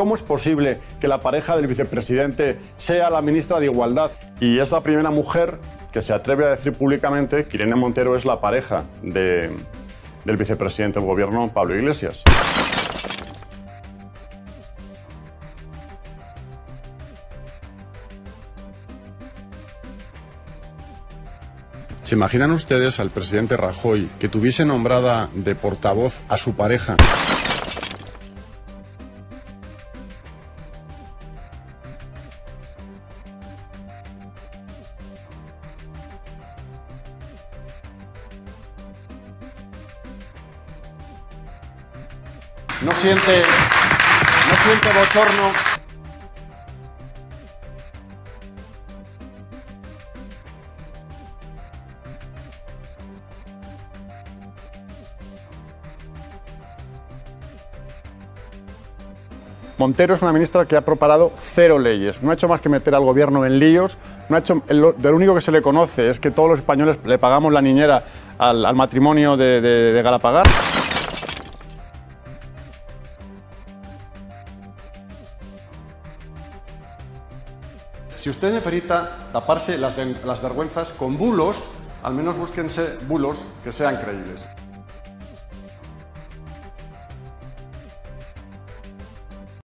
¿Cómo es posible que la pareja del vicepresidente sea la ministra de Igualdad? Y es la primera mujer que se atreve a decir públicamente que Irene Montero es la pareja de, del vicepresidente del gobierno, Pablo Iglesias. ¿Se imaginan ustedes al presidente Rajoy que tuviese nombrada de portavoz a su pareja? No siente, no siente bochorno. Montero es una ministra que ha preparado cero leyes, no ha hecho más que meter al gobierno en líos, no ha hecho, lo, de lo único que se le conoce es que todos los españoles le pagamos la niñera al, matrimonio de, de Galapagar. Si usted necesita taparse las, las vergüenzas con bulos, al menos búsquense bulos que sean creíbles.